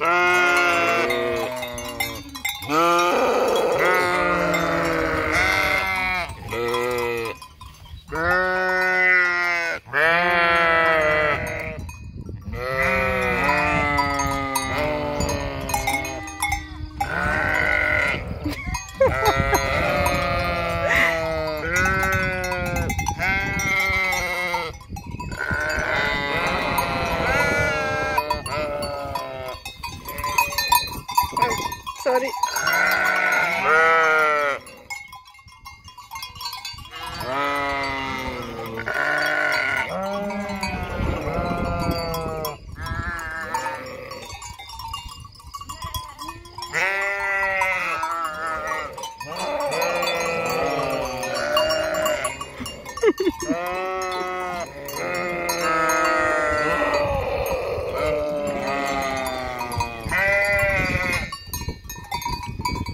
Ah! 当に。Uh...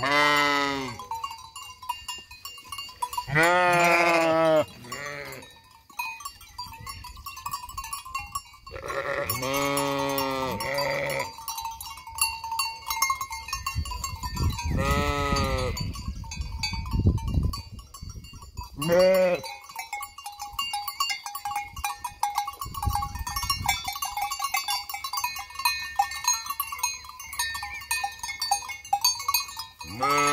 Meh. Boo.